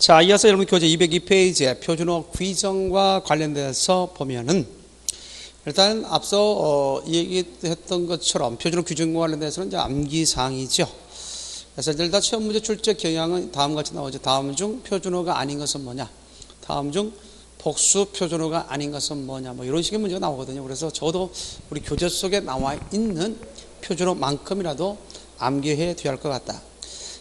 자, 이어서 여러분 교재 202페이지에 표준어 귀정과 관련돼서 보면은 일단 앞서 어, 얘기했던 것처럼 표준어 규정과 관련돼서는 이제 암기사항이죠. 그래서 일단 시험 문제 출제 경향은 다음 같이 나오죠. 다음 중 표준어가 아닌 것은 뭐냐? 다음 중 복수 표준어가 아닌 것은 뭐냐? 뭐 이런 식의 문제가 나오거든요. 그래서 저도 우리 교재 속에 나와 있는 표준어만큼이라도 암기해 두야 할 것 같다.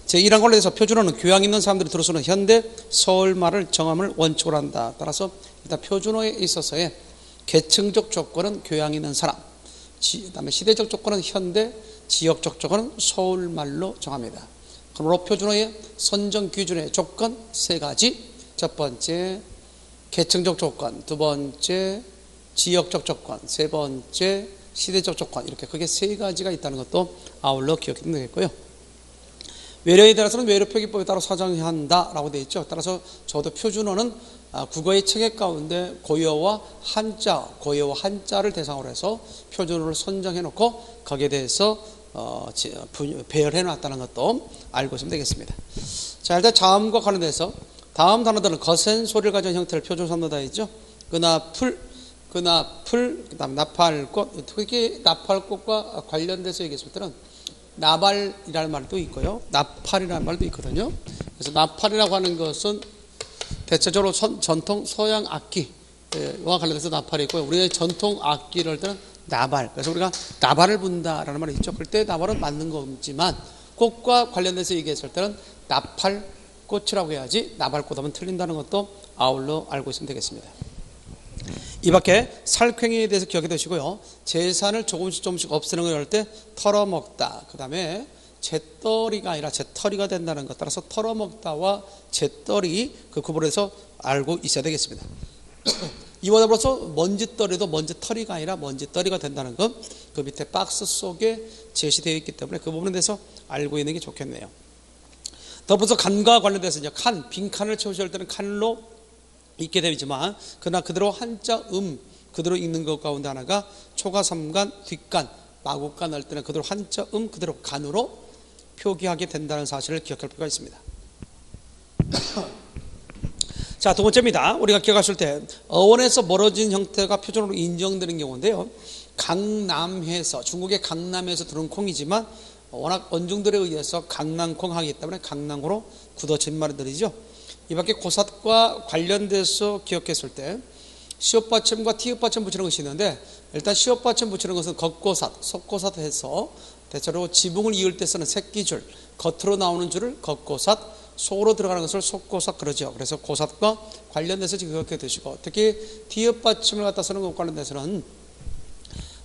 제1항 관련해서 표준어는 교양 있는 사람들이 들어서는 현대 서울말을 정함을 원칙으로 한다. 따라서 일단 표준어에 있어서의 계층적 조건은 교양 있는 사람, 그 다음에 시대적 조건은 현대, 지역적 조건은 서울말로 정합니다. 그러므로 표준어의 선정 기준의 조건 세 가지. 첫 번째, 계층적 조건. 두 번째, 지역적 조건. 세 번째, 시대적 조건. 이렇게 크게 세 가지가 있다는 것도 아울러 기억해두면 되겠고요. 외래에 따라서는 외래 표기법에 따라 사정해야 한다라고 되어 있죠. 따라서 저도 표준어는 아, 국어의 체계 가운데 고유어와 한자, 고유어와 한자를 대상으로 해서 표준어를 선정해 놓고 거기에 대해서 어, 배열해 놨다는 것도 알고 있으면 되겠습니다. 자, 일단 자음과 관련돼서 다음 단어들은 거센 소리를 가진 형태를 표준 삼는다 있죠. 그나 풀, 그나 풀, 그다음 나팔꽃, 특히 나팔꽃과 관련돼서 얘기했을 때는 나발이라는 말도 있고요. 나팔이라는 말도 있거든요. 그래서 나팔이라고 하는 것은 대체적으로 선, 전통 서양 악기와 관련해서 나팔이 있고요. 우리의 전통 악기를 할 때는 나발. 그래서 우리가 나발을 분다라는 말이 있죠. 그때 나발은 맞는 거지만 꽃과 관련돼서 얘기했을 때는 나팔 꽃이라고 해야지 나발꽃 하면 틀린다는 것도 아울러 알고 있으면 되겠습니다. 이 밖에 살쾡이에 대해서 기억해 두시고요. 재산을 조금씩 조금씩 없애는 걸 할 때 털어먹다. 그 다음에 재떨이가 아니라 재떨이가 된다는 것 따라서 털어먹다와 재떨이 그 구분해서 알고 있어야 되겠습니다. 이와 더불어서 먼지떨이도 먼지털이가 아니라 먼지떨이가 된다는 것 그 밑에 박스 속에 제시되어 있기 때문에 그 부분에 대해서 알고 있는 게 좋겠네요. 더불어서 간과 관련돼서 이제 칸, 빈칸을 채우실 때는 칸로 있게 되지만 그러나 그대로 한자 음 그대로 읽는 것 가운데 하나가 초가 삼간 뒷간 마구간 할 때는 그대로 한자 음 그대로 간으로 표기하게 된다는 사실을 기억할 필요가 있습니다. 자, 두 번째입니다. 우리가 기억하실 때 어원에서 멀어진 형태가 표준으로 인정되는 경우인데요. 강남에서 중국의 강남에서 들은 콩이지만 워낙 언중들에 의해서 강남콩 하기 때문에 강남으로 굳어진 말들이죠. 이 밖에 고삿과 관련돼서 기억했을 때 시옷 받침과 티읕 받침 붙이는 것이 있는데 일단 시옷 받침 붙이는 것은 겉고삿, 속고삿 해서 대체로 지붕을 이을 때 쓰는 새끼줄, 겉으로 나오는 줄을 겉고삿, 속으로 들어가는 것을 속고삿 그러죠. 그래서 고삿과 관련돼서 기억해 두시고 특히 티읕 받침을 갖다 쓰는 것 관련돼서는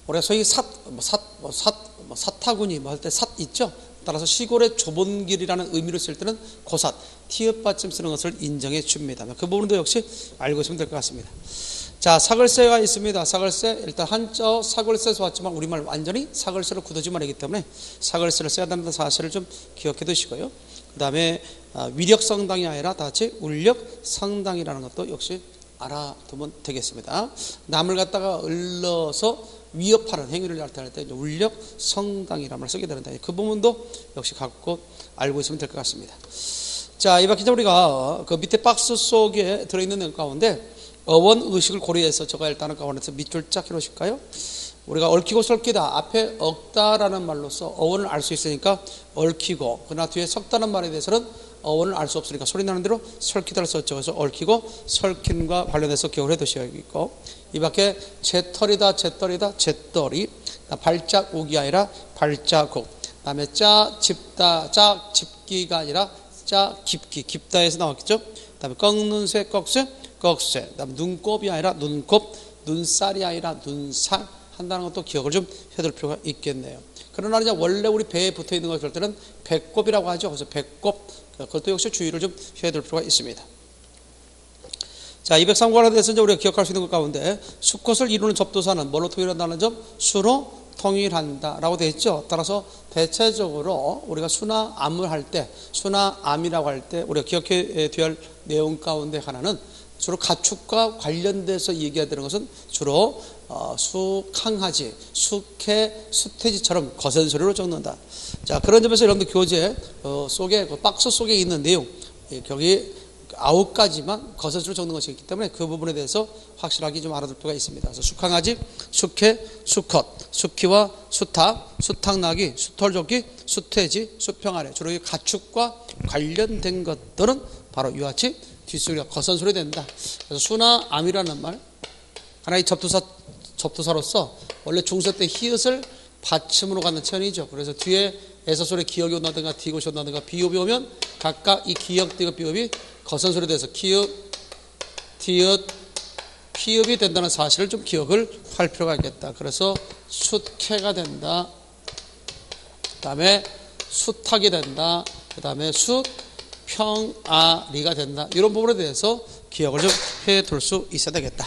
우리가 소위 삿, 뭐 삿, 뭐 삿, 뭐 사타구니 뭐 할 때 삿 있죠. 따라서 시골의 좁은 길이라는 의미로 쓸 때는 고삿, 티읕 받침 쓰는 것을 인정해 줍니다. 그 부분도 역시 알고 있으면 될 것 같습니다. 자, 사글세가 있습니다. 사글세, 일단 한자 사글세에서 왔지만 우리말 완전히 사글세로 굳어지 말이기 때문에 사글세를 써야 된다는 사실을 좀 기억해 두시고요. 그 다음에 아, 위력성당이 아니라 다 같이 울력성당이라는 것도 역시 알아두면 되겠습니다. 남을 갖다가 을러서 위협하는 행위를 나타낼 때 울력 성당이라는 말을 쓰게 되는데 그 부분도 역시 갖고 알고 있으면 될 것 같습니다. 자, 이 밖에 우리가 그 밑에 박스 속에 들어있는 내 가운데 어원 의식을 고려해서 저가 일단은 가운데서 밑줄 짝 해놓으실까요? 우리가 얽히고 설키다 앞에 억다라는 말로서 어원을 알 수 있으니까 얽히고 그러나 뒤에 석다는 말에 대해서는 어원을 알 수 없으니까 소리 나는 대로 설키다를 썼죠. 그래서 얽히고 설킨과 관련해서 기억을 해 두셔야겠고 이 밖에 제털이다 제떨이다 제떨이 발자국이 아니라 발자국 다음에 짜 집다 짜 집기가 아니라 짜 깊기 깊다에서 나왔겠죠. 다음에 꺾는 새 꺽쇠 꺽쇠 그 다음에 눈곱이 아니라 눈곱 눈살이 아니라 눈살 한다는 것도 기억을 좀 해둘 필요가 있겠네요. 그러나 이제 원래 우리 배에 붙어 있는 것을 때는 배꼽이라고 하죠. 그래서 배꼽 그것도 역시 주의를 좀 해둘 필요가 있습니다. 자, 203관에 대해서 이제 우리가 기억할 수 있는 것 가운데 수컷을 이루는 접두사는 뭘로 통일한다는 점? 수로 통일한다라고 되어 있죠. 따라서 대체적으로 우리가 수나 암을 할 때, 수나 암이라고 할 때 우리가 기억해 두야 할 내용 가운데 하나는 주로 가축과 관련돼서 얘기해야 되는 것은 주로 어, 수강하지, 수캐, 수태지처럼 거센 소리로 적는다. 자, 그런 점에서 여러분들 교재 어, 속에, 그 박스 속에 있는 내용, 예, 거기 아홉 가지만 거섯으로 적는 것이 있기 때문에 그 부분에 대해서 확실하게 좀 알아둘 필요가 있습니다. 그래서 숙항아지, 숙회, 수컷, 숙희와 수탉, 수탉나기, 수털조기, 수퇴지, 수평아래 주로 이 가축과 관련된 것들은 바로 이와 같이 뒷소리가 거선소리 된다. 그래서 수나 암이라는 말 하나의 접두사 접두사로서 원래 중세 때 히읗을 받침으로 갖는 천이죠. 그래서 뒤에 에서 소리 기억이 온다든가 디귿이 온다든가 비읍이 오면 각각 이 기억, 디귿, 비읍이 거선 소리 돼서 기읍, 디귿, 피읍이 된다는 사실을 좀 기억을 할 필요가 있겠다. 그래서 숫캐가 된다. 그 다음에 숫탁이 된다. 그 다음에 숫 평 아 리가 된다. 이런 부분에 대해서 기억을 좀 해둘 수 있어야 되겠다.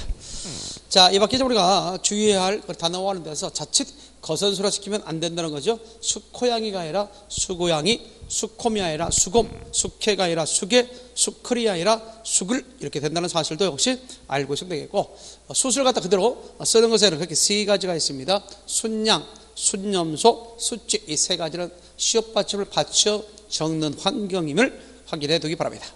자, 이 밖에 우리가 주의해야 할 단어와 하는 데서 자칫 거선수라 시키면 안 된다는 거죠. 수코양이가 아니라 수고양이, 수콤이 아니라 수곰, 수케가 아니라 수개, 수클이 아니라 수글 이렇게 된다는 사실도 역시 알고 있으면 되겠고 수술 갖다 그대로 쓰는 것에는 그렇게 세 가지가 있습니다. 순양, 순염소, 수지 이세 가지는 시업 받침을 받쳐 적는 환경임을 확인해 두기 바랍니다.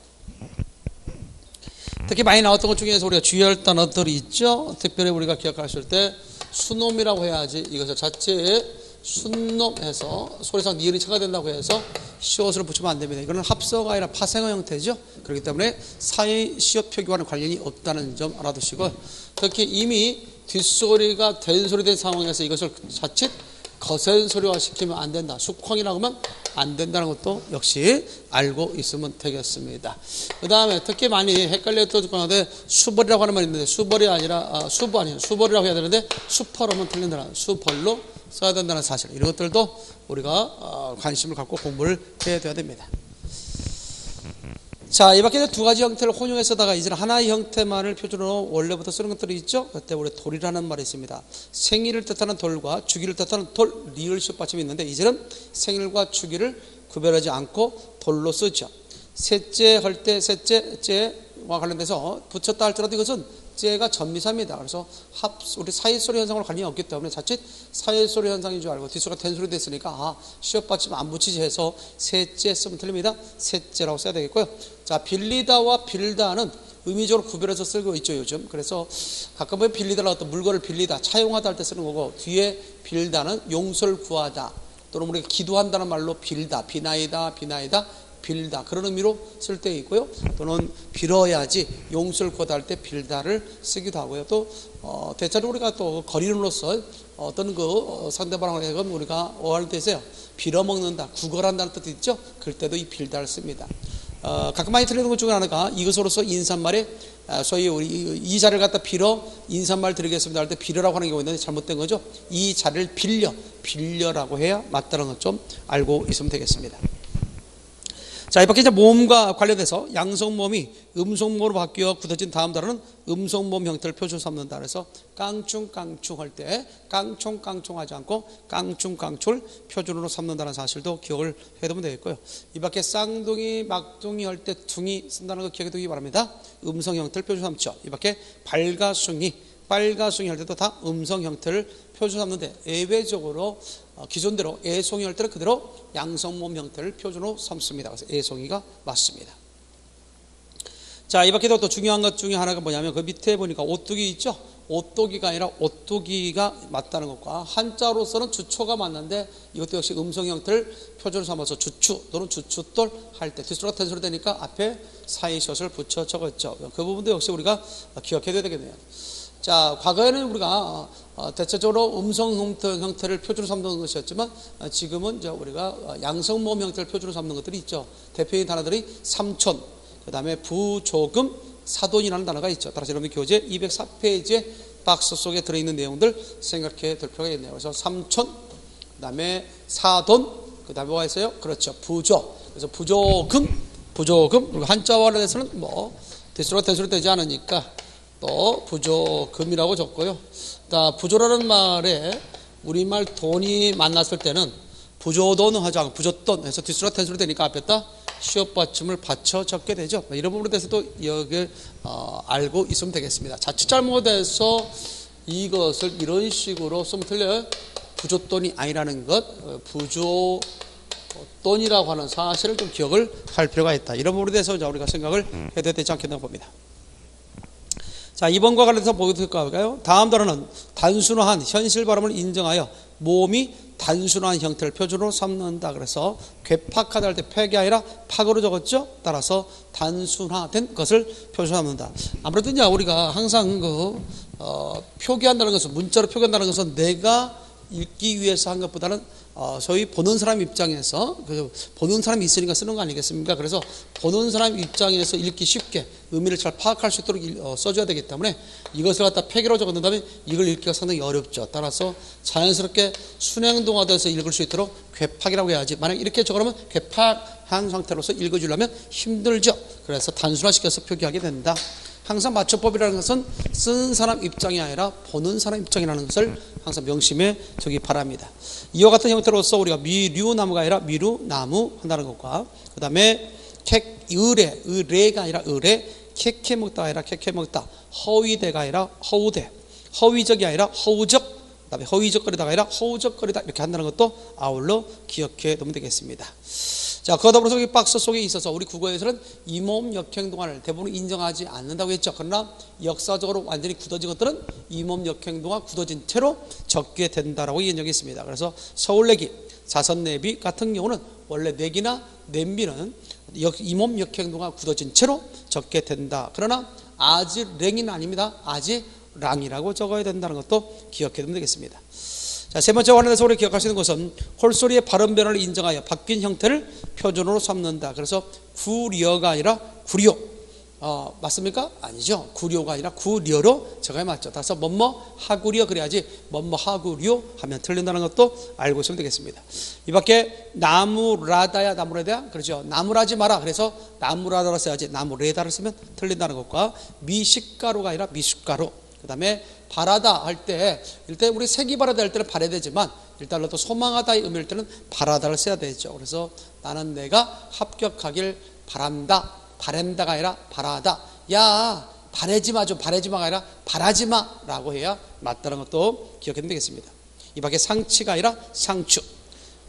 특히 많이 나왔던 것 중에서 우리가 주의할 단어들이 있죠. 특별히 우리가 기억하실 때 수놈이라고 해야지 이것을 자체에 순놈해서 소리상 니은이 차가 된다고 해서 시옷을 붙이면 안 됩니다. 이거는 합서가 아니라 파생어 형태죠. 그렇기 때문에 사이 시옷 표기와는 관련이 없다는 점 알아두시고 특히 이미 뒷소리가 된 소리 된 상황에서 이것을 자칫 거센 소리화 시키면 안 된다. 숙황이라고 하면 안 된다는 것도 역시 알고 있으면 되겠습니다. 그 다음에 특히 많이 헷갈렸던 건데 수벌이라고 하는 말이 있는데 수벌이 아니라 아, 수부 아니에요. 수벌이라고 해야 되는데 수퍼로만 틀린다는 수벌로 써야 된다는 사실 이런 것들도 우리가 어, 관심을 갖고 공부를 해야 됩니다. 자, 이 밖에 두 가지 형태를 혼용해서다가 이제 하나의 형태만을 표준으로 원래부터 쓰는 것들이 있죠. 그때 우리 돌이라는 말이 있습니다. 생일을 뜻하는 돌과 주기를 뜻하는 돌, 리을 시 받침이 있는데 이제는 생일과 주기를 구별하지 않고 돌로 쓰죠. 셋째 할 때 셋째와 관련돼서 붙였다 할지라도 이것은 째가 전미사입니다. 그래서 합 우리 사이소리 현상으로 관련이 없기 때문에 자칫 사이소리 현상인 줄 알고 뒷소리가 된소리 됐으니까 아 시업 받침 안 붙이지 해서 셋째 쓰면 틀립니다. 셋째라고 써야 되겠고요. 자 빌리다와 빌다는 의미적으로 구별해서 쓰고 있죠 요즘. 그래서 가끔 보면 빌리다라 어떤 물건을 빌리다 차용하다 할 때 쓰는 거고 뒤에 빌다는 용서를 구하다 또는 우리가 기도한다는 말로 빌다 비나이다 비나이다 빌다 그런 의미로 쓸 때 있고요. 또는 빌어야지 용서를 구하다 할 때 빌다를 쓰기도 하고요. 또 어, 대체로 우리가 또 거리론으로서 어떤 그 어, 상대방을 해금 우리가 어할 때세요. 빌어먹는다, 구걸한다는 뜻도 있죠. 그럴 때도 이 빌다를 씁니다. 어, 가끔 많이 틀리는 것 중에 하나가 이것으로서 인사말에 아, 소위 우리 이 자를 갖다 빌어 인사말 드리겠습니다 할 때 빌어라고 하는 경우가 있는데 잘못된 거죠. 이 자를 빌려 빌려라고 해야 맞다는 것 좀 알고 있으면 되겠습니다. 자, 이밖에 이제 모음과 관련돼서 양성모음이 음성모음으로 바뀌어 굳어진 다음 단어는 음성모음 형태를 표준 삼는다. 그래서 깡충깡충 할 때 깡총깡총 하지 않고 깡충깡충을 표준으로 삼는다는 사실도 기억을 해두면 되겠고요. 이 밖에 쌍둥이, 막둥이 할 때 둥이 쓴다는 거 기억해 두기 바랍니다. 음성 형태를 표준 삼죠. 이 밖에 발가숭이, 빨가숭이 할 때도 다 음성 형태를 표준 삼는데 예외적으로 어, 기존대로 애송이 할 때는 그대로 양성모음 형태를 표준으로 삼습니다. 그래서 애송이가 맞습니다. 자, 이 밖에도 또 중요한 것 중에 하나가 뭐냐면 그 밑에 보니까 오뚜기 있죠? 오뚜기가 아니라 오뚜기가 맞다는 것과 한자로서는 주초가 맞는데 이것도 역시 음성 형태를 표준으로 삼아서 주추 또는 주추돌 할 때 뒷소리가 텐소리 되니까 앞에 사이샷을 붙여 적었죠. 그 부분도 역시 우리가 기억해야 되겠네요. 자, 과거에는 우리가 어, 대체적으로 음성 형태 를 표준으로 삼는 것이었지만 어, 지금은 이제 우리가 어, 양성 모음 형태를 표준으로 삼는 것들이 있죠. 대표적인 단어들이 삼촌, 그 다음에 부조금, 사돈이라는 단어가 있죠. 따라서 여러분 교재 204페이지에 박스 속에 들어있는 내용들 생각해 둘 필요가 있네요. 그래서 삼촌, 그 다음에 사돈, 그 다음에 뭐가 있어요? 그렇죠. 부조. 그래서 부조금, 부조금, 그리고 한자와 관련해서는 뭐, 대수로 대수로 되지 않으니까 또 부조금이라고 적고요. 자, 부조라는 말에 우리말 돈이 만났을 때는 부조돈 않고 부조돈 해서 뒷수로 텐수로 되니까 앞에다 시업 받침을 받쳐 적게 되죠. 이런 부분에 대해서도 여기 어, 알고 있으면 되겠습니다. 자칫 잘못해서 이것을 이런 식으로 쓰면 틀려요. 부조돈이 아니라는 것, 어, 부조 돈이라고 하는 사실을 좀 기억을 할 필요가 있다. 이런 부분에 대해서 우리가 생각을 해야 되지 않겠나 봅니다. 자, 이번과 관련해서 보도록 할까요? 다음 단어는 단순화한 현실 발음을 인정하여 모음이 단순한 형태를 표준으로 삼는다. 그래서 괴팍하다 할 때 팩이 아니라 팍으로 적었죠. 따라서 단순화된 것을 표준으로 삼는다. 아무래도 이제 우리가 항상 그 어, 표기한다는 것은 문자로 표기한다는 것은 내가 읽기 위해서 한 것보다는 어, 소위 보는 사람 입장에서 그 보는 사람이 있으니까 쓰는 거 아니겠습니까? 그래서 보는 사람 입장에서 읽기 쉽게 의미를 잘 파악할 수 있도록 일- 어, 써줘야 되기 때문에 이것을 갖다 폐기로 적어놓는다면 이걸 읽기가 상당히 어렵죠. 따라서 자연스럽게 순행동화돼서 읽을 수 있도록 괴팍이라고 해야지. 만약 이렇게 적어놓으면 괴팍한 상태로서 읽어주려면 힘들죠. 그래서 단순화시켜서 표기하게 된다. 항상 맞춤법이라는 것은 쓰는 사람 입장이 아니라 보는 사람 입장이라는 것을 항상 명심해 두기 바랍니다. 이와 같은 형태로서 우리가 미류나무가 아니라 미루나무 한다는 것과 그 다음에 객, 의뢰, 의뢰가 아니라 의뢰, 캐캐 먹다가 아니라 캐캐 먹다, 허위대가 아니라 허우대, 허위적이 아니라 허우적, 그 다음에 허위적거리다가 아니라 허우적거리다 이렇게 한다는 것도 아울러 기억해 두면 되겠습니다. 자, 그러다 보면서 이 박스 속에 있어서 우리 국어에서는 이몸 역행 동화를 대부분 인정하지 않는다고 했죠. 그러나 역사적으로 완전히 굳어진 것들은 이몸 역행 동화 굳어진 채로 적게 된다라고 인정했습니다. 그래서 서울내기, 자선내비 같은 경우는 원래 내기나 냄비는 역- 이몸 역행 동화 굳어진 채로 적게 된다. 그러나 아직 랭이는 아닙니다. 아직 랑이라고 적어야 된다는 것도 기억해 두면 되겠습니다. 자, 세 번째 관련해서 우리 있는 것은 홀소리의 발음 변화를 인정하여 바뀐 형태를 표준으로 삼는다. 그래서 구려가 아니라 구려. 어, 맞습니까? 아니죠. 구려가 아니라 구려로 적어야 맞죠. 따라서 뭐뭐 하구려 그래야지 뭐뭐 하구려 하면 틀린다는 것도 알고 있으면 되겠습니다. 이 밖에 나무라다야 나무라다야 그렇죠. 나무라지 마라. 그래서 나무라다를 써야지 나무레다를 쓰면 틀린다는 것과 미식가루가 아니라 미숫가루. 그 다음에 바라다 할 때 일단 우리 색이 바라다 할 때는 바라야 되지만 일단 또 소망하다의 의미일 때는 바라다를 써야 되죠. 그래서 나는 내가 합격하길 바란다. 바란다가 아니라 바라다. 야 바라지 마 좀 바라지 마가 아니라 바라지 마 라고 해야 맞다는 것도 기억해야 되겠습니다. 이 밖에 상치가 아니라 상추.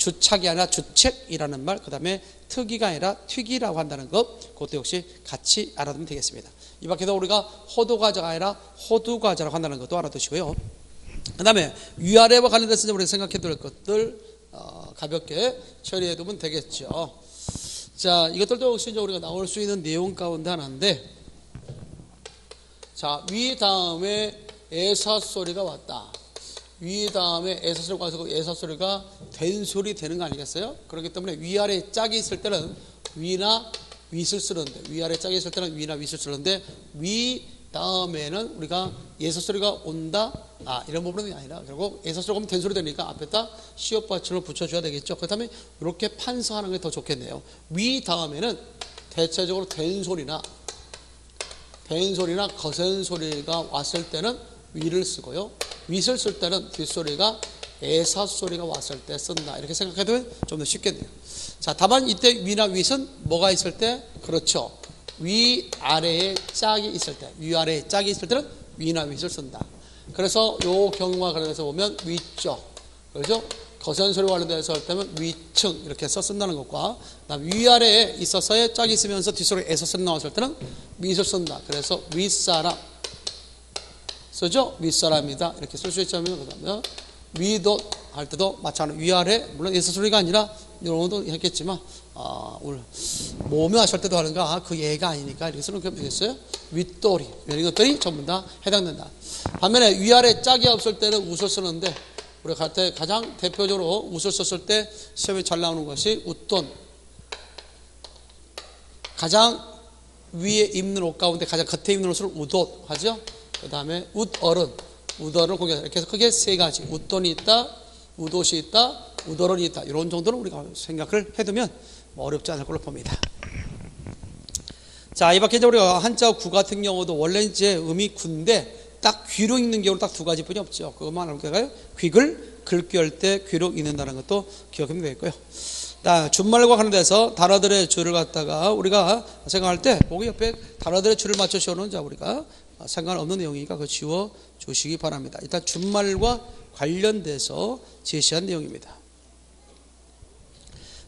주착이 아니라 주책이라는 말, 그 다음에 특이가 아니라 튀기라고 한다는 것, 그것도 역시 같이 알아두면 되겠습니다. 이 밖에도 우리가 호두과자가 아니라 호두과자라고 한다는 것도 알아두시고요. 그 다음에 위아래와 관련돼서 우리가 생각해 둘 것들 어, 가볍게 처리해 두면 되겠죠. 자, 이것들도 역시 이제 우리가 나올 수 있는 내용 가운데 하나인데, 자, 위 다음에 애사 소리가 왔다. 위 다음에 애사 소리가 와서 그 애사 소리가 된 소리 되는 거 아니겠어요? 그렇기 때문에 위아래 짝이 있을 때는 위나 윗을 쓰는데 위아래 짝이 있을 때는 위나 윗을 쓰는데 위 다음에는 우리가 예사 소리가 온다 아 이런 부분이 아니라 결국 예사 소리가 오면 된 소리 되니까 앞에다 시옷 받침을 붙여줘야 되겠죠. 그렇다면 이렇게 판서하는 게 더 좋겠네요. 위 다음에는 대체적으로 된 소리나 된 소리나 거센 소리가 왔을 때는 위를 쓰고요. 윗을 쓸 때는 뒷소리가 애사 소리가 왔을 때 쓴다. 이렇게 생각해도 좀 더 쉽겠네요. 자, 다만 이때 위나 윗은 뭐가 있을 때? 그렇죠. 위 아래에 짝이 있을 때, 위 아래에 짝이 있을 때는 위나 윗을 쓴다. 그래서 요 경우와 관련해서 보면 위쪽, 그렇죠? 거센 소리 관련돼서 할 때면 위층 이렇게 써 쓴다는 것과 위아래에 있어서의 짝이 있으면서 뒷소리 에서 쓴 나왔을 때는 윗을 쓴다. 그래서 윗사람 쓰죠? 윗사람이다. 이렇게 쓸 수 있자면 그다음에 위도 할 때도 마찬가지로 위아래 물론 예서 소리가 아니라 것도 했겠지만 아, 오늘 모며 하실 때도 하는가 아, 그 예가 아니니까 이렇게 쓰는 게 되겠어요? 윗도리 이런 것들이 전부 다 해당된다. 반면에 위아래 짝이 없을 때는 웃을 쓰는데 우리가 갈때 가장 대표적으로 웃을 썼을 때 시험에 잘 나오는 것이 웃돈 가장 위에 입는 옷 가운데 가장 겉에 입는 옷을 웃옷 하죠. 그 다음에 웃어른, 웃어른 공개 이렇게 해서 크게 세 가지. 웃돈이 있다, 웃옷이 있다, 웃어른이 있다. 이런 정도로 우리가 생각을 해두면 뭐 어렵지 않을 걸로 봅니다. 자, 이 밖에 이제 우리가 한자 구 같은 경우도 원래 이제 음이 군데 딱 귀로 읽는 경우는 딱 두 가지 뿐이 없죠. 그것만 알까요? 귀글 긁기 할때 귀로 읽는다는 것도 기억하면 되겠고요. 자, 준말과 관련돼서 단어들의 줄을 갖다가 우리가 생각할 때 보기 옆에 단어들의 줄을 맞춰 씌우는 자 우리가 상관없는 내용이니까 그 지워 주시기 바랍니다. 일단 준말과 관련돼서 제시한 내용입니다.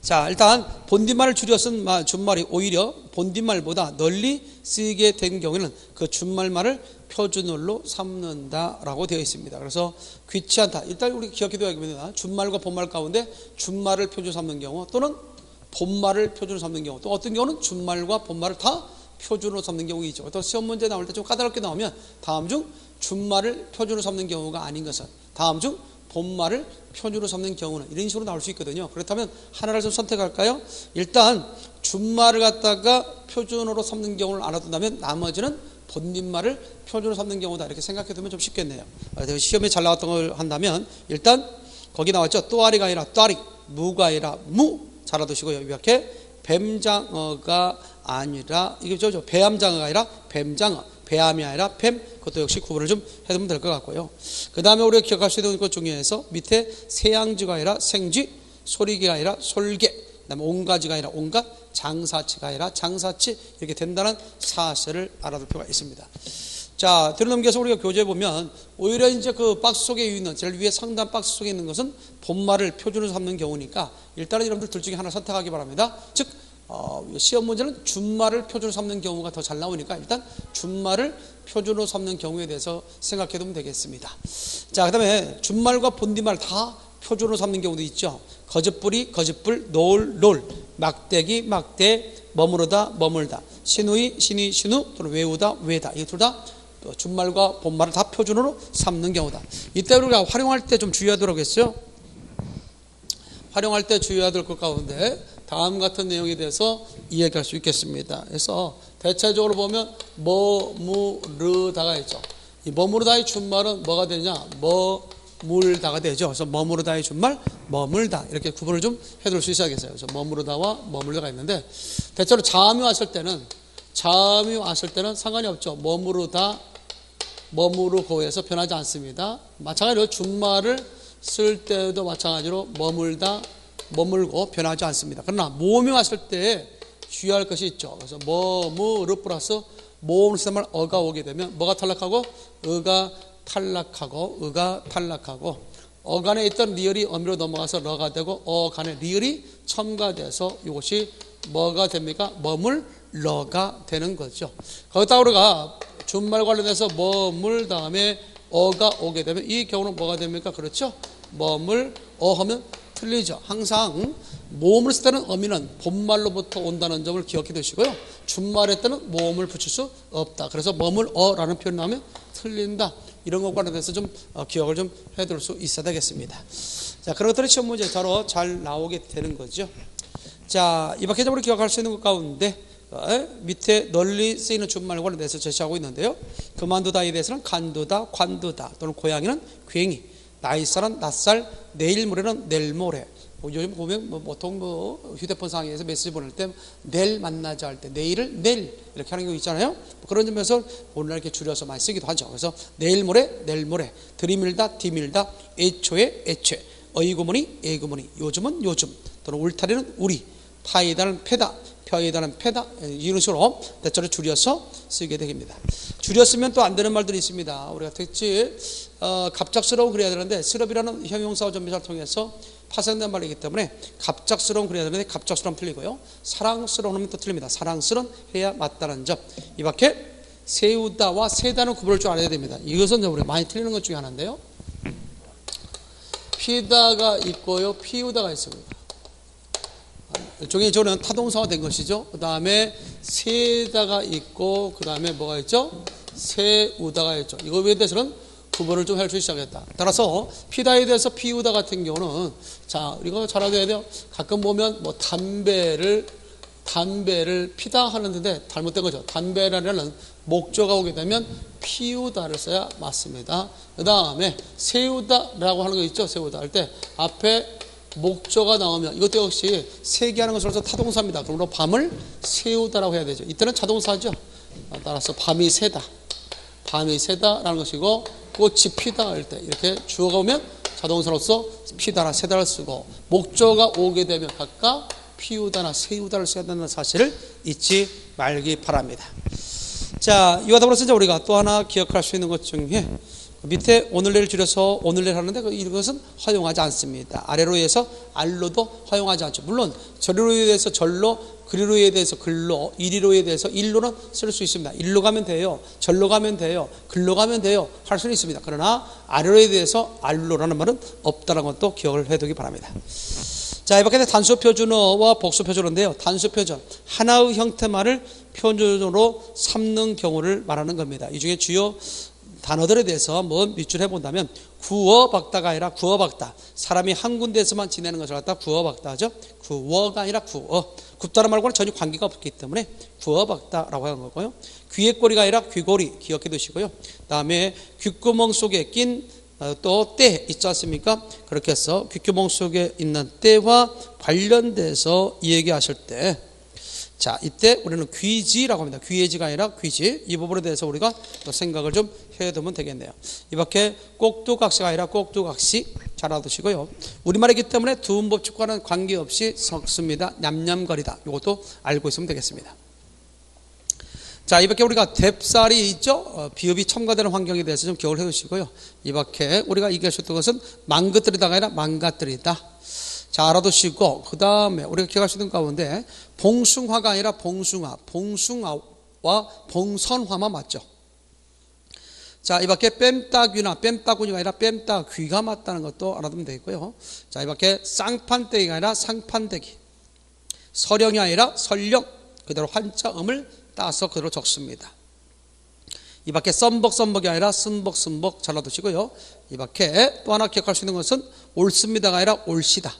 자, 일단 본뒷말을 줄여 쓴 준말이 오히려 본뒷말보다 널리 쓰이게 된 경우에는 그 준말말을 표준어로 삼는다라고 되어 있습니다. 그래서 귀치않다. 일단 우리 기억해 둬야 겠습니다. 준말과 본말 가운데 준말을 표준 삼는 경우 또는 본말을 표준으로 삼는 경우 또 어떤 경우는 준말과 본말을 다 표준으로 삼는 경우가 있죠. 또 시험 문제 나올 때 좀 까다롭게 나오면 다음 중 준말을 표준으로 삼는 경우가 아닌 것은 다음 중 본말을 표준으로 삼는 경우는 이런 식으로 나올 수 있거든요. 그렇다면 하나를 좀 선택할까요? 일단 준말을 갖다가 표준어로 삼는 경우를 알아둔다면 나머지는 본인말을 표준으로 삼는 경우다 이렇게 생각해 두면 좀 쉽겠네요. 시험에 잘 나왔던 걸 한다면 일단 거기 나왔죠. 또아리가 아니라 또아리, 무가 아니라 무. 잘 알아두시고요. 이렇게 뱀장어가 아니라 이게 저 배암장어가 아니라 뱀장어, 배암이 아니라 뱀. 그것도 역시 구분을 좀 해두면 될 것 같고요. 그 다음에 우리가 기억할 수 있는 것 중에서 밑에 세양지가 아니라 생쥐, 소리기가 아니라 솔개, 그 다음에 온가지가 아니라 온갖, 장사치가 아니라 장사치 이렇게 된다는 사실을 알아둘 필요가 있습니다. 자, 뒤로 넘겨서 우리가 교재에 보면 오히려 이제 그 박스 속에 있는 제일 위에 상단 박스 속에 있는 것은 본말을 표준으로 삼는 경우니까 일단은 여러분들 둘 중에 하나 선택하기 바랍니다. 즉 어, 시험 문제는 준말을 표준으로 삼는 경우가 더 잘 나오니까 일단 준말을 표준으로 삼는 경우에 대해서 생각해 두면 되겠습니다. 자, 그 다음에 준말과 본디말 다 표준으로 삼는 경우도 있죠. 거짓불이 거짓불, 노을, 놀, 막대기, 막대, 머무르다, 머물다, 신우이, 신이, 신우, 또는 외우다, 외다. 이게 둘다 준말과 본말을 다 표준으로 삼는 경우다. 이때 우리가 활용할 때 좀 주의하도록 했어요. 활용할 때 주의해야 될 것 가운데 다음 같은 내용에 대해서 이야기할 수 있겠습니다. 그래서 대체적으로 보면 머무르다가 있죠. 이 머무르다의 준말은 뭐가 되냐? 머물다가 되죠. 그래서 머무르다의 준말 머물다 이렇게 구분을 좀 해둘 수 있어야 겠어요. 그래서 머무르다와 머물다가 있는데 대체로 자음이 왔을 때는 자음이 왔을 때는 상관이 없죠. 머무르다 머무르고에서 변하지 않습니다. 마찬가지로 준말을 쓸 때도 마찬가지로 머물다 머물고 변하지 않습니다. 그러나 모음이 왔을 때 주의할 것이 있죠. 그래서 머무르 플러스 모음을 쓰면 어가 오게 되면 뭐가 탈락하고 의가 탈락하고 의가 탈락하고 어간에 있던 리을이 어미로 넘어가서 러가 되고 어간에 리을이 첨가돼서 이것이 뭐가 됩니까? 머물 러가 되는 거죠. 거기다 우리가 준말 관련해서 머물 다음에 어가 오게 되면 이 경우는 뭐가 됩니까? 그렇죠? 머물 어 하면 틀리죠. 항상 모음을 쓸 때는 어미는 본말로부터 온다는 점을 기억해 두시고요. 준말에 때는 모음을 붙일 수 없다. 그래서 머물 어라는 표현 나오면 틀린다. 이런 것과 관련해서 좀 어, 기억을 좀 해둘 수 있어야 되겠습니다. 자, 그런 것들이 시험 문제 바로 잘 나오게 되는 거죠. 자, 이 밖에 우리 기억할 수 있는 것 가운데 어, 밑에 널리 쓰이는 준말 관련돼서 제시하고 있는데요. 그만두다에 대해서는 간두다, 관두다 또는 고양이는 괜히 나이살은 낯살, 내일 모레는 내일 모레. 뭐 요즘 보면 뭐 보통 뭐 휴대폰 상에서 메시지 보낼 때 내일 만나자 할 때 내일을 내일 이렇게 하는 경우 있잖아요. 뭐 그런 점에서 오늘날 이렇게 줄여서 많이 쓰기도 하죠. 그래서 내일 모레 내일 모레 들이밀다 뒤밀다 애초에 애초에 어이구머니 애구머니 요즘은 요즘 또는 울타리는 우리 파이다는 패다 펴이다는 패다 이런 식으로 대체로 줄여서 쓰게 됩니다. 줄였으면 또 안 되는 말들이 있습니다. 우리가 특히 어, 갑작스러운 그래야 되는데 스럽이라는 형용사와 전미사를 통해서 파생된 말이기 때문에 갑작스러운 그래야 되는데 갑작스러운 틀리고요. 사랑스러운 또 틀립니다. 사랑스러운 해야 맞다는 점. 이 밖에 세우다와 세다는 구분을 좀 알아야 됩니다. 이것은 우리 많이 틀리는 것 중에 하나인데요. 피다가 있고요. 피우다가 있습니다. 일종의 저는 타동사가 된 것이죠. 그 다음에 세다가 있고, 그 다음에 뭐가 있죠? 세우다가 있죠. 이거 에 대해서는 구분을 좀할수 있어야겠다. 따라서 피다에 대해서 피우다 같은 경우는 자 이거 잘 알아야 돼요. 가끔 보면 뭐 담배를 담배를 피다 하는데 잘못된 거죠. 담배라는 목조가 오게 되면 피우다를 써야 맞습니다. 그 다음에 세우다라고 하는 거 있죠. 세우다 할 때 앞에 목조가 나오면 이것도 역시 세기하는 것으로서 타동사입니다. 그러므로 밤을 세우다라고 해야 되죠. 이때는 자동사죠. 따라서 밤이 새다. 밤이 새다라는 것이고 꽃이 피다 할 때 이렇게 주어가 오면 자동사로서 피다나 세다를 쓰고 목조가 오게 되면 각각 피우다나 세우다를 써야 된다는 사실을 잊지 말기 바랍니다. 자, 이와 더불어서 이제 우리가 또 하나 기억할 수 있는 것 중에 밑에 오늘 내일 줄여서 오늘 내일 하는데 그 이것은 허용하지 않습니다. 아래로 해서 알로도 허용하지 않죠. 물론 절로에 대해서 절로, 그리로에 대해서 글로, 이리로에 대해서 일로는 쓸 수 있습니다. 일로 가면 돼요. 절로 가면 돼요. 글로 가면 돼요. 할 수는 있습니다. 그러나 아래로에 대해서 알로라는 말은 없다는 것도 기억을 해두기 바랍니다. 자, 이 밖에 단수 표준어와 복수 표준어인데요. 단수 표준 하나의 형태만을 표준어로 삼는 경우를 말하는 겁니다. 이 중에 주요 단어들에 대해서 한번 밑줄해 본다면 구어박다가 아니라 구어박다. 사람이 한 군데에서만 지내는 것을 갖다 구어박다 하죠. 구어가 아니라 구어. 굽다는 말과는 전혀 관계가 없기 때문에 구어박다라고 하는 거고요. 귀의 꼬리가 아니라 귀고리 기억해 두시고요. 다음에 귓구멍 속에 낀 또때 있지 않습니까? 그렇게 해서 귓구멍 속에 있는 때와 관련돼서 얘기하실 때 자, 이때 우리는 귀지라고 합니다. 귀의 지가 아니라 귀지. 이 부분에 대해서 우리가 또 생각을 좀 해두면 되겠네요. 이 밖에 꼭두각시가 아니라 꼭두각시 잘 알아두시고요. 우리말이기 때문에 두음 법칙과는 관계없이 섞습니다. 냠냠거리다. 이것도 알고 있으면 되겠습니다. 자, 이 밖에 우리가 뎁살이 있죠? 어, 비읍이 첨가되는 환경에 대해서 좀 기억을 해 두시고요. 이 밖에 우리가 얘기하셨던 것은 망가뜨리다가 아니라 망가뜨리다. 자, 알아두시고, 그 다음에 우리가 기억할 수 있는 가운데, 봉숭화가 아니라 봉숭아, 봉숭아와 봉선화만 맞죠. 자, 이 밖에 뺨따귀나 뺨따구니가 아니라 뺨따귀가 맞다는 것도 알아두면 되겠고요. 자, 이 밖에 쌍판대기가 아니라 상판대기. 서령이 아니라 설령, 그대로 한자음을 따서 그대로 적습니다. 이 밖에 썸벅 썸벅이 아니라 쓴벅 쓴벅 잘라두시고요. 이 밖에 또 하나 기억할 수 있는 것은 옳습니다가 아니라 옳시다.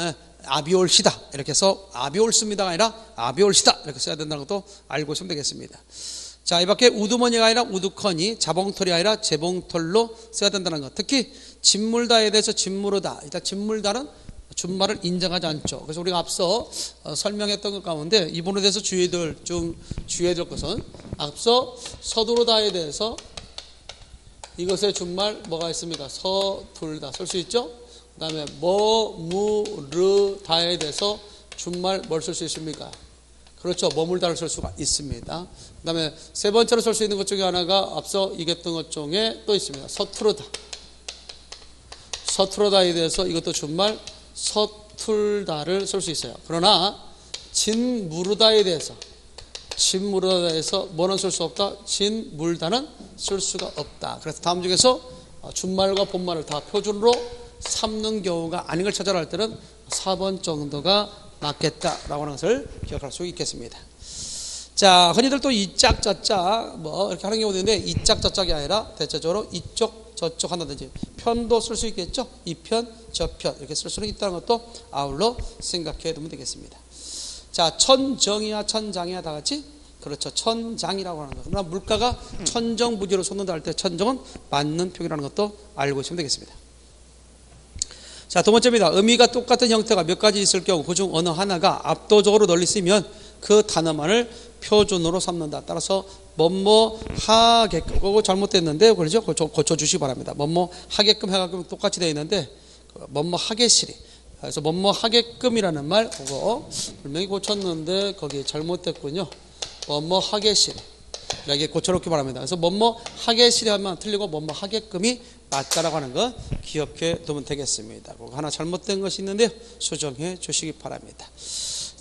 예, 아비올시다 이렇게 해서 아비올습니다가 아니라 아비올시다 이렇게 써야 된다는 것도 알고 있으면 되겠습니다. 자, 이 밖에 우두머니가 아니라 우두커니, 자봉털이 아니라 재봉털로 써야 된다는 것. 특히 진물다에 대해서 진물르다. 일단 진물다는 준말을 인정하지 않죠. 그래서 우리가 앞서 어, 설명했던 것 가운데 이 부분에 대해서 주의해야 될 것은 앞서 서두르다에 대해서 이것의 준말 뭐가 있습니까? 서둘다 쓸 수 있죠? 그 다음에 뭐, 무, 르, 다에 대해서 준말 뭘 쓸 수 있습니까? 그렇죠. 머물다를 쓸 수가 있습니다. 그 다음에 세 번째로 쓸 수 있는 것 중에 하나가 앞서 얘기했던 것 중에 또 있습니다. 서투르다. 서투르다에 대해서 이것도 준말 서툴다를 쓸 수 있어요. 그러나 진무르다에 대해서 진무르다에 서 뭐는 쓸 수 없다? 진물다는 쓸 수가 없다. 그래서 다음 중에서 준말과 본말을 다 표준으로 삼는 경우가 아닌 걸 찾아라 할 때는 4번 정도가 낫겠다라고 하는 것을 기억할 수 있겠습니다. 자, 흔히들 또 이짝 저짝 뭐 이렇게 하는 경우도 있는데 이짝 저짝이 아니라 대체적으로 이쪽 저쪽 한다든지 편도 쓸 수 있겠죠. 이 편, 저편 이렇게 쓸 수는 있다는 것도 아울러 생각해 두면 되겠습니다. 자, 천정이야 천장이야 다 같이 그렇죠. 천장이라고 하는 거. 그러나 물가가 천정부지로 솟는다 할 때 천정은 맞는 표기라는 것도 알고 있으면 되겠습니다. 자, 두 번째입니다. 의미가 똑같은 형태가 몇 가지 있을 경우 그중 어느 하나가 압도적으로 널리 쓰면 그 단어만을 표준으로 삼는다. 따라서 뭐뭐 하게끔 그거 잘못됐는데 그렇죠? 고쳐, 고쳐주시기 바랍니다. 뭐뭐 하게끔 해가지고 똑같이 되어 있는데 뭐뭐 하게시리 그래서 뭐뭐 하게끔이라는 말 그거 분명히 고쳤는데 거기 잘못됐군요. 뭐뭐 하게시리 이렇게 고쳐놓기 바랍니다. 그래서 뭐뭐 하게시리 하면 틀리고 뭐뭐 하게끔이 맞다라고 하는 거 기억해 두면 되겠습니다. 그거 하나 잘못된 것이 있는데 수정해 주시기 바랍니다.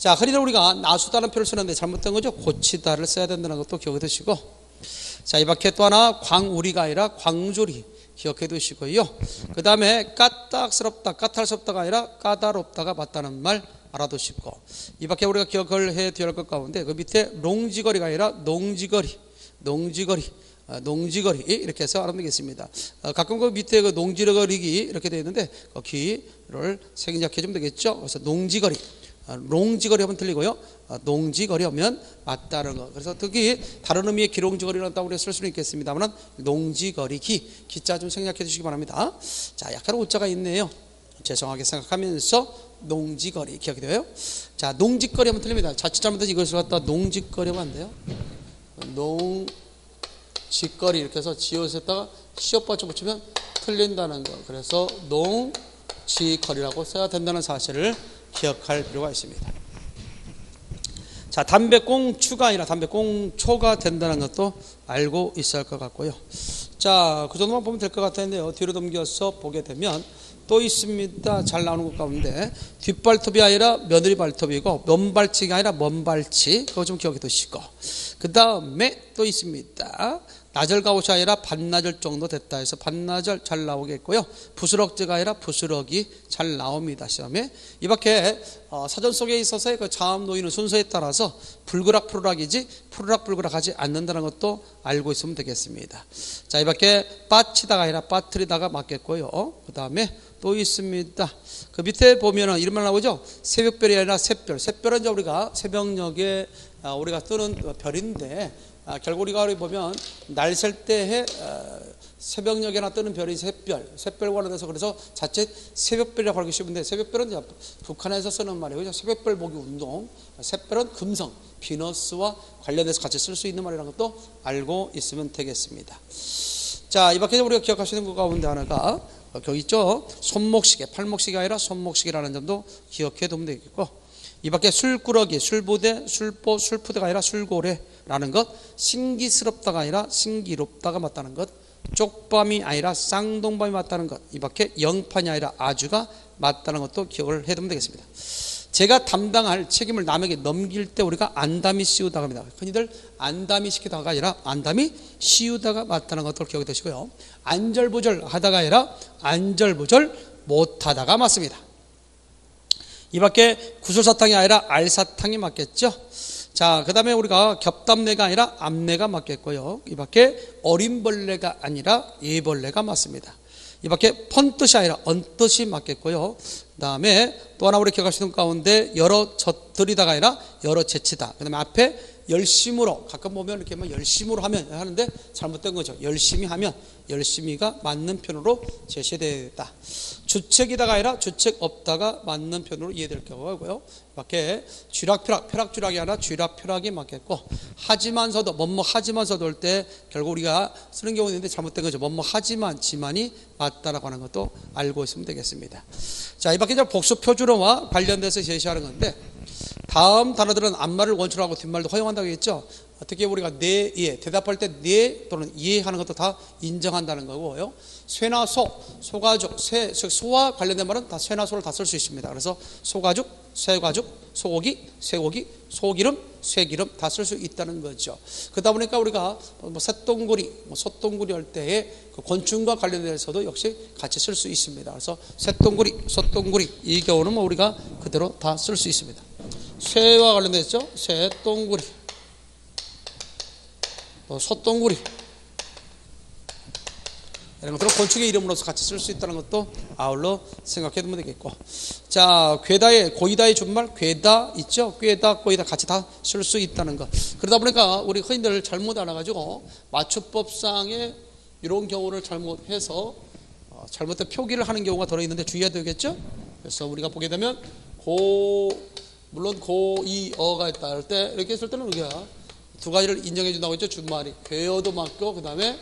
자, 흔히들 우리가 나수다는 표를 쓰는데 잘못된 거죠. 고치다를 써야 된다는 것도 기억해 두시고 자, 이 밖에 또 하나 광우리가 아니라 광조리 기억해 두시고요. 그 다음에 까딱스럽다, 까탈스럽다가 아니라 까다롭다가 맞다는 말 알아두시고 이 밖에 우리가 기억을 해 드릴 것 가운데 그 밑에 롱지거리가 아니라 농지거리, 농지거리 아, 농지거리 이렇게 해서 알아면 되겠습니다. 아, 가끔 그 밑에 그 농지거리기 이렇게 되어 있는데 거기를 생략해 주면 되겠죠. 그래서 농지거리 아, 롱지거리 하면 틀리고요. 농지거리 하면 맞다는 거. 그래서 특히 다른 의미의 기롱지거리라고 우리가 쓸 수는 있겠습니다만 농지거리 기 기자 좀 생략해 주시기 바랍니다. 자, 약간 오자가 있네요. 죄송하게 생각하면서 농지거리 기억이 돼요? 자, 농지거리 하면 틀립니다. 자칫 잘못해서 이것을 갖다 농지거리 하면 안 돼요. 농지거리 이렇게 해서 지읒에다가 시옷 받쳐 붙이면 틀린다는 거. 그래서 농지거리라고 써야 된다는 사실을 기억할 필요가 있습니다. 자, 담배꽁추가 아니라 담배꽁초가 된다는 것도 알고 있어야 할 것 같고요. 자, 그 정도만 보면 될 것 같은데요. 뒤로 넘겨서 보게 되면 또 있습니다. 잘 나오는 것 가운데 뒷발톱이 아니라 며느리 발톱이고 면발치가 아니라 먼발치 그거 좀 기억해 두시고 그 다음에 또 있습니다. 나절 가옷이 아니라 반나절 정도 됐다 해서 반나절 잘 나오겠고요. 부스럭지가 아니라 부스럭이 잘 나옵니다. 시험에 이 밖에 어, 사전 속에 있어서의 그 자음 놓이는 순서에 따라서 불그락 푸르락이지 푸르락 불그락 하지 않는다는 것도 알고 있으면 되겠습니다. 자, 이 밖에 빠치다가 아니라 빠트리다가 맞겠고요. 그 다음에 또 있습니다. 그 밑에 보면은 말 나오죠. 새벽별이 아니라 샛별. 샛별은 이제 우리가 새벽녘에 아, 우리가 뜨는 별인데 아, 우리가 보면 날 셀 때에 어, 새벽녘에 나 뜨는 별이 샛별, 샛별 관련해서 그래서 자칫 새벽별이라고 하기 쉬운데 새벽별은 북한에서 쓰는 말이에요. 새벽별 보기 운동. 샛별은 금성, 비너스와 관련해서 같이 쓸 수 있는 말이라는 것도 알고 있으면 되겠습니다. 자, 이 밖에 우리가 기억하시는 것 가운데 하나가 거기 있죠. 손목시계, 팔목시계 아니라 손목시계라는 점도 기억해 두면 되겠고 이 밖에 술꾸러기, 술부대, 술보, 술푸대가 아니라 술고래라는 것 신기스럽다가 아니라 신기롭다가 맞다는 것 쪽밤이 아니라 쌍동밤이 맞다는 것 이 밖에 영판이 아니라 아주가 맞다는 것도 기억을 해두면 되겠습니다. 제가 담당할 책임을 남에게 넘길 때 우리가 안담이 씌우다가 합니다. 흔히들 안담이 시키다가 아니라 안담이 씌우다가 맞다는 것도 기억해 두시고요. 안절부절 하다가 아니라 안절부절 못하다가 맞습니다. 이 밖에 구슬사탕이 아니라 알사탕이 맞겠죠. 자, 그 다음에 우리가 겹담내가 아니라 암내가 맞겠고요. 이 밖에 어린벌레가 아니라 예벌레가 맞습니다. 이 밖에 펀뜻이 아니라 언뜻이 맞겠고요. 그 다음에 또 하나 우리 기억하시는 가운데 여러 젖들이다가 아니라 여러 재치다. 그 다음에 앞에 열심으로 가끔 보면 이렇게 뭐 열심으로 하면 하는데 잘못된 거죠. 열심히 하면 열심히가 맞는 편으로 제시되다. 주책이다가 아니라 주책 없다가 맞는 편으로 이해될 경우고요. 밖에 쥐락펴락, 펴락쥐락이 아니라 쥐락펴락이 맞겠고 하지만서도 뭐뭐 하지만서도 올 때 결국 우리가 쓰는 경우 있는데 잘못된 거죠. 뭐뭐 하지만 지만이 맞다라고 하는 것도 알고 있으면 되겠습니다. 자, 이 밖에 복수 표준어와 관련돼서 제시하는 건데 다음 단어들은 앞말을 원초로 하고 뒷말도 허용한다고 했죠. 어떻게 우리가 네, 예, 대답할 때 네 또는 예 하는 것도 다 인정한다는 거고요. 쇠나 소, 소가죽, 쇠, 소와 관련된 말은 다 쇠나 소를 다 쓸 수 있습니다. 그래서 소가죽, 쇠가죽, 소고기, 쇠고기, 소기름, 쇠기름 다 쓸 수 있다는 거죠. 그러다 보니까 우리가 뭐 새똥구리, 뭐 소똥구리 할 때에 그 곤충과 관련돼서도 역시 같이 쓸 수 있습니다. 그래서 새똥구리, 소똥구리 이 경우는 뭐 우리가 그대로 다 쓸 수 있습니다. 쇠와 관련돼서 쇠똥구리, 또 소똥구리 이런 것들은 곤충의 이름으로서 같이 쓸 수 있다는 것도 아울러 생각해 두면 되겠고. 자, 괴다의, 고이다의 준말, 괴다 있죠? 괴다, 고이다 같이 다 쓸 수 있다는 것. 그러다 보니까 우리 흔히들 잘못 알아가지고 맞춤법상의 이런 경우를 잘못해서 어, 잘못된 표기를 하는 경우가 들어있는데 주의해야 되겠죠? 그래서 우리가 보게 되면 고, 물론 고, 이, 어가 있다 할 때 이렇게 했을 때는 우리가 두 가지를 인정해 준다고 했죠? 준말이. 괴어도 맞고, 그 다음에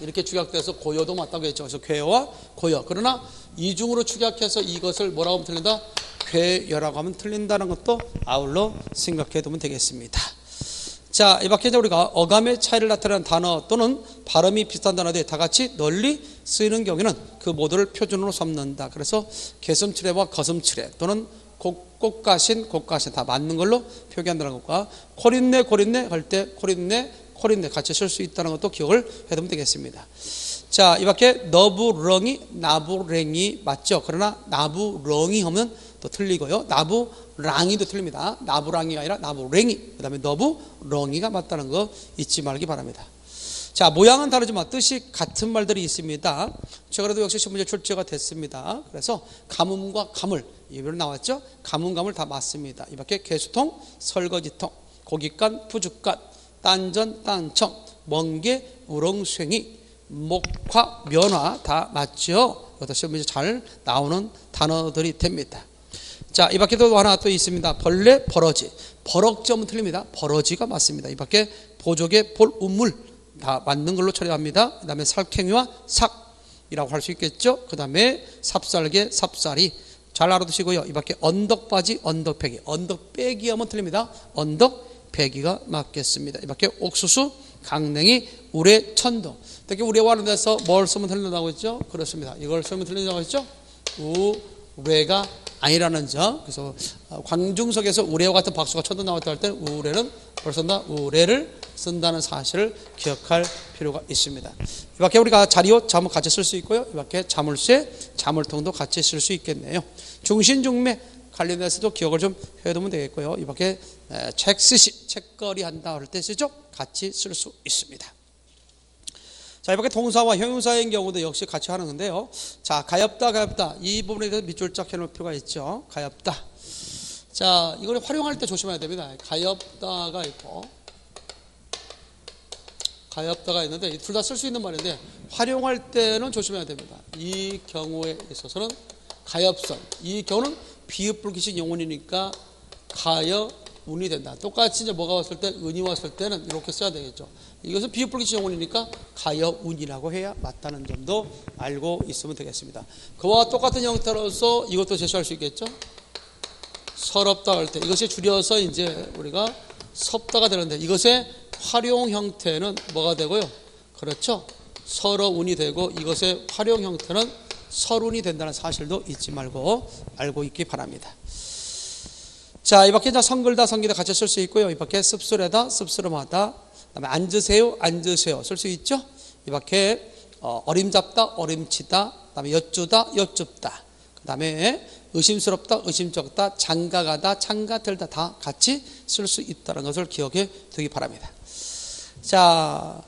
이렇게 축약돼서 고여도 맞다고 했죠. 그래서 괴와 고여. 그러나 이중으로 축약해서 이것을 뭐라고 하면 틀린다? 괴여라고 하면 틀린다는 것도 아울러 생각해 두면 되겠습니다. 자, 이 밖에 우리가 어감의 차이를 나타내는 단어 또는 발음이 비슷한 단어들이 다 같이 널리 쓰이는 경우에는 그 모두를 표준으로 삼는다. 그래서 개슴츠레와 거슴츠레 또는 꽃가신, 꽃가신 다 맞는 걸로 표기한다는 것과 코린내, 코린내 할때 코린내, 코린내 같이 쓸 수 있다는 것도 기억을 해두면 되겠습니다. 자, 이 밖에 너부렁이, 나부랭이 맞죠? 그러나 나부렁이 하면 또 틀리고요. 나부랑이도 틀립니다. 나부랑이가 아니라 나부랭이. 그 다음에 너부렁이가 맞다는 거 잊지 말기 바랍니다. 자, 모양은 다르지만 뜻이 같은 말들이 있습니다. 최근에도 역시 신문제 출제가 됐습니다. 그래서 가뭄과 가물, 이별 나왔죠? 가물 다 맞습니다. 이 밖에 개수통, 설거지통, 고깃간, 푸죽간, 딴전, 딴청, 멍게, 우렁쇠이, 목화, 면화 다 맞죠? 이것도 시험에 잘 나오는 단어들이 됩니다. 자, 이 밖에도 하나 또 있습니다. 벌레, 버러지. 버럭점은 틀립니다. 버러지가 맞습니다. 이 밖에 보조개, 볼 우물 다 맞는 걸로 처리합니다. 그 다음에 살쾡이와 삭이라고 할 수 있겠죠. 그 다음에 삽살개, 삽살이, 잘 알아두시고요. 이 밖에 언덕 바지, 언덕 배기. 언덕 배기 하면 틀립니다. 언덕 배기가 맞겠습니다. 이 밖에 옥수수, 강냉이, 우레, 천도. 특히 우레와 하는 데서 뭘 쓰면 틀린다고 했죠? 그렇습니다. 이걸 쓰면 틀린다고 했죠? 우레가 아니라는 점. 그래서 어, 광중석에서 우레와 같은 박수가 천도 나왔다 할 때는 우레는 벌써 다 우레를 쓴다는 사실을 기억할 필요가 있습니다. 이 밖에 우리가 자리옷, 자물 같이 쓸 수 있고요. 이 밖에 자물쇠, 자물통도 같이 쓸 수 있겠네요. 중신중매 관련해서도 기억을 좀 해두면 되겠고요. 이 밖에 책 쓰시, 책거리 한다 할 때 쓰죠? 같이 쓸 수 있습니다. 자, 이 밖에 동사와 형용사인 경우도 역시 같이 하는 건데요. 자, 가엾다, 가엾다. 이 부분에 대해서 밑줄 쫙 해놓을 필요가 있죠. 가엾다. 자, 이걸 활용할 때 조심해야 됩니다. 가엾다가 있고, 가엾다가 있는데, 둘 다 쓸 수 있는 말인데, 활용할 때는 조심해야 됩니다. 이 경우에 있어서는 가엾선. 이 경우는 비읍불기식 영혼이니까 가여 운이 된다. 똑같이 이제 뭐가 왔을 때 은이 왔을 때는 이렇게 써야 되겠죠. 이것은 비읍불기식 영혼이니까 가여 운이라고 해야 맞다는 점도 알고 있으면 되겠습니다. 그와 똑같은 형태로서 이것도 제시할 수 있겠죠. 서럽다 할 때 이것이 줄여서 이제 우리가 섭다가 되는데 이것의 활용 형태는 뭐가 되고요? 그렇죠. 서러운이 되고 이것의 활용 형태는 서운이 된다는 사실도 잊지 말고 알고 있기 바랍니다. 자, 이 밖에 자 성글다 성기다 같이 쓸 수 있고요. 이 밖에 씁쓸하다 씁쓸하다. 그다음에 앉으세요 앉으세요 쓸 수 있죠. 이 밖에 어, 어림잡다 어림치다. 그다음에 여쭈다 여쭙다. 그다음에 의심스럽다 의심쩍다 장가가다 장가 들다 다 같이 쓸 수 있다는 것을 기억해 두기 바랍니다. 자,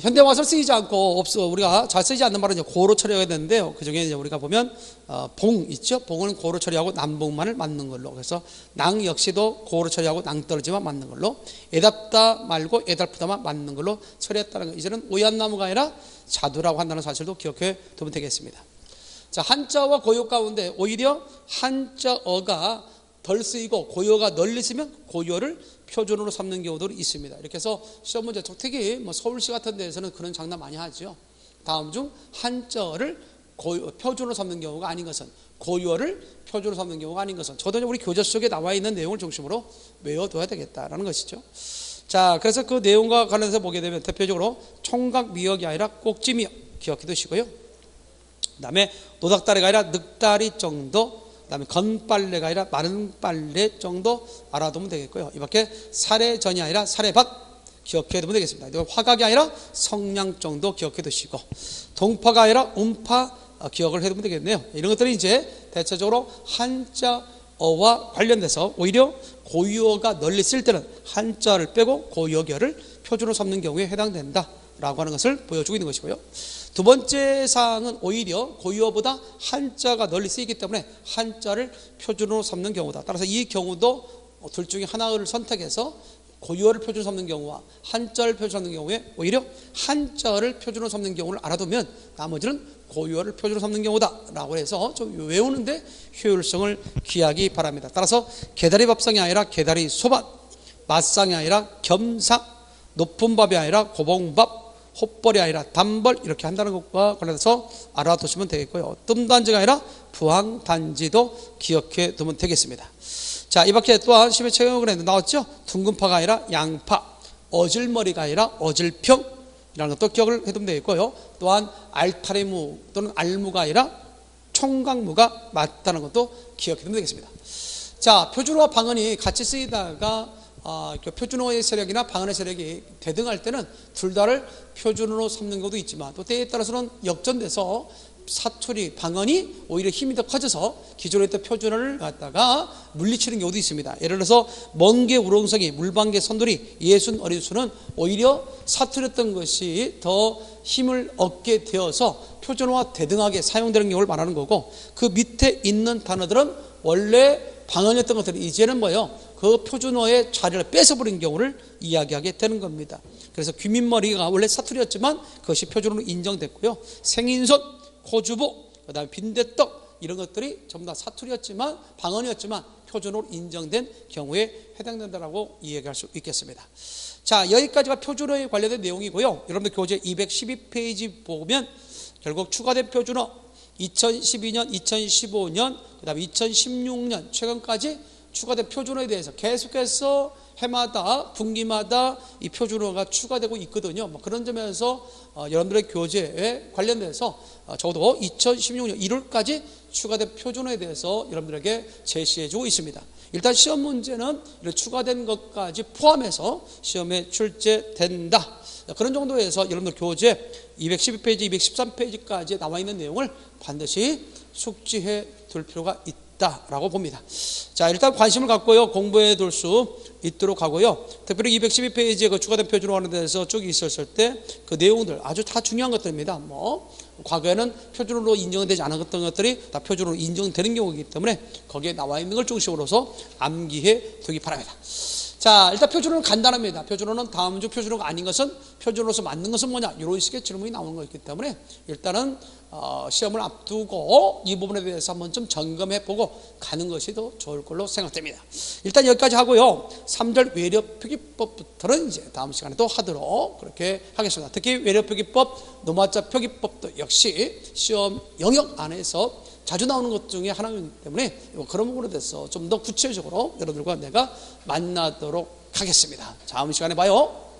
현대화서 쓰이지 않고 없어 우리가 잘 쓰이지 않는 말은 고로 처리해야 되는데요. 그 중에 이제 우리가 보면 어, 봉 있죠. 봉은 고로 처리하고 남봉만을 맞는 걸로. 그래서 낭 역시도 고로 처리하고 낭 떨어지만 맞는 걸로. 애답다 말고 애달프다만 맞는 걸로 처리했다는 거. 이제는 오얏 나무가 아니라 자두라고 한다는 사실도 기억해 두면 되겠습니다. 자 한자와 고요 가운데 오히려 한자어가 덜 쓰이고 고요가 널리 쓰면 고요를 표준으로 삼는 경우도 있습니다. 이렇게 해서 시험 문제 특히 뭐 서울시 같은 데에서는 그런 장난 많이 하죠. 다음 중 한자어를 고요, 표준으로 삼는 경우가 아닌 것은 고요를 표준으로 삼는 경우가 아닌 것은 저도 우리 교재 속에 나와 있는 내용을 중심으로 외워둬야 되겠다라는 것이죠. 자, 그래서 그 내용과 관련해서 보게 되면 대표적으로 총각 미역이 아니라 꼭지 미역 기억해 두시고요. 그다음에 노닥다리가 아니라 늑다리 정도 그 다음에 건빨래가 아니라 마른 빨래 정도 알아두면 되겠고요. 이 밖에 사례전이 아니라 사례밭 기억해 두면 되겠습니다. 화각이 아니라 성냥 정도 기억해 두시고 동파가 아니라 음파 기억을 해 두면 되겠네요. 이런 것들이 이제 대체적으로 한자어와 관련돼서 오히려 고유어가 널리 쓸 때는 한자를 빼고 고유어결을 표준으로 삼는 경우에 해당된다라고 하는 것을 보여주고 있는 것이고요. 두 번째 사항은 오히려 고유어보다 한자가 널리 쓰이기 때문에 한자를 표준으로 삼는 경우다. 따라서 이 경우도 둘 중에 하나를 선택해서 고유어를 표준으로 삼는 경우와 한자를 표준으로 삼는 경우에 오히려 한자를 표준으로 삼는 경우를 알아두면 나머지는 고유어를 표준으로 삼는 경우다라고 해서 좀 외우는데 효율성을 기하기 바랍니다. 따라서 개다리 밥상이 아니라 개다리 소밥, 맛상이 아니라 겸상, 높은 밥이 아니라 고봉밥, 헛벌이 아니라 단벌 이렇게 한다는 것과 관련해서 알아두시면 되겠고요. 뜸단지가 아니라 부항단지도 기억해 두면 되겠습니다. 자, 이 밖에 또한 심해 체험을 나왔죠? 둥근파가 아니라 양파, 어질머리가 아니라 어질평 이라는 것도 기억을 해두면 되겠고요. 또한 알타리무 또는 알무가 아니라 총각무가 맞다는 것도 기억해 두면 되겠습니다. 자, 표준어와 방언이 같이 쓰이다가 어, 표준어의 세력이나 방언의 세력이 대등할 때는 둘 다를 표준어로 삼는 것도 있지만 또 때에 따라서는 역전돼서 사투리, 방언이 오히려 힘이 더 커져서 기존에 있던 표준어를 갖다가 물리치는 경우도 있습니다. 예를 들어서 먼개 우렁성이, 물방개 선돌이, 예순 어린수는 오히려 사투리였던 것이 더 힘을 얻게 되어서 표준어와 대등하게 사용되는 경우를 말하는 거고 그 밑에 있는 단어들은 원래 방언이었던 것들이 이제는 뭐예요? 그 표준어의 자리를 뺏어버린 경우를 이야기하게 되는 겁니다. 그래서 귀민머리가 원래 사투리였지만 그것이 표준어로 인정됐고요. 생인손, 코주보, 그 다음에 빈대떡 이런 것들이 전부 다 사투리였지만 방언이었지만 표준어로 인정된 경우에 해당된다라고 이야기할 수 있겠습니다. 자 여기까지가 표준어에 관련된 내용이고요. 여러분들 교재 212페이지 보면 결국 추가된 표준어 2012년, 2015년, 그 다음에 2016년 최근까지 추가된 표준어에 대해서 계속해서 해마다 분기마다 이 표준어가 추가되고 있거든요. 뭐 그런 점에서 어, 여러분들의 교재에 관련돼서 어, 적어도 2016년 1월까지 추가된 표준어에 대해서 여러분들에게 제시해주고 있습니다. 일단 시험 문제는 이런 추가된 것까지 포함해서 시험에 출제된다. 그런 정도에서 여러분들 교재 212페이지, 213페이지까지 나와 있는 내용을 반드시 숙지해 둘 필요가 있다라고 봅니다. 자, 일단 관심을 갖고요. 공부해 둘 수 있도록 하고요. 특별히 212페이지에 그 추가된 표준어 하는 데서 쪽이 있었을 때 그 내용들 아주 다 중요한 것들입니다. 뭐 과거에는 표준어로 인정되지 않았던 것들이 다 표준어로 인정되는 경우이기 때문에 거기에 나와 있는 걸 중심으로서 암기해 두기 바랍니다. 자, 일단 표준어는 간단합니다. 표준어는 다음 주 표준어가 아닌 것은 표준어로서 맞는 것은 뭐냐? 이런 식의 질문이 나오는 거기 때문에 일단은 어, 시험을 앞두고 이 부분에 대해서 한번 좀 점검해 보고 가는 것이 더 좋을 걸로 생각됩니다. 일단 여기까지 하고요. 3절 외려 표기법부터는 이제 다음 시간에 또 하도록 그렇게 하겠습니다. 특히 외려 표기법, 노마자 표기법도 역시 시험 영역 안에서 자주 나오는 것 중에 하나이기 때문에 그런 부분에 대해서 좀 더 구체적으로 여러분들과 내가 만나도록 하겠습니다. 다음 시간에 봐요.